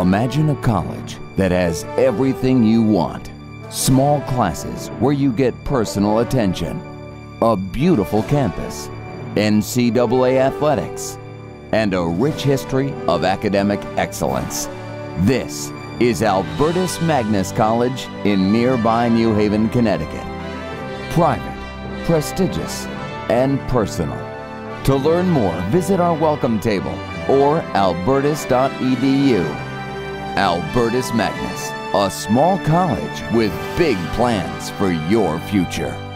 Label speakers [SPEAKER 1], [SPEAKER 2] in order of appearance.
[SPEAKER 1] Imagine a college that has everything you want. Small classes where you get personal attention, a beautiful campus, NCAA athletics, and a rich history of academic excellence. This is Albertus Magnus College in nearby New Haven, Connecticut. Private, prestigious, and personal. To learn more, visit our welcome table or albertus.edu. Albertus Magnus, a small college with big plans for your future.